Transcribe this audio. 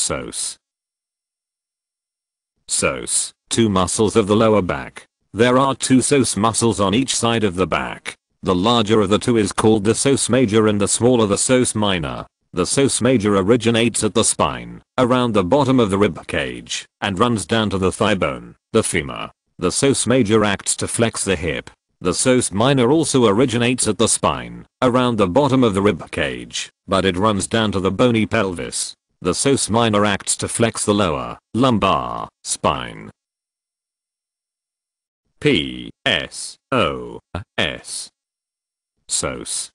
Psoas. Psoas, two muscles of the lower back. There are two psoas muscles on each side of the back. The larger of the two is called the psoas major and the smaller the psoas minor. The psoas major originates at the spine, around the bottom of the rib cage, and runs down to the thigh bone, the femur. The psoas major acts to flex the hip. The psoas minor also originates at the spine, around the bottom of the rib cage, but it runs down to the bony pelvis. The psoas minor acts to flex the lower, lumbar, spine. P S O S Psoas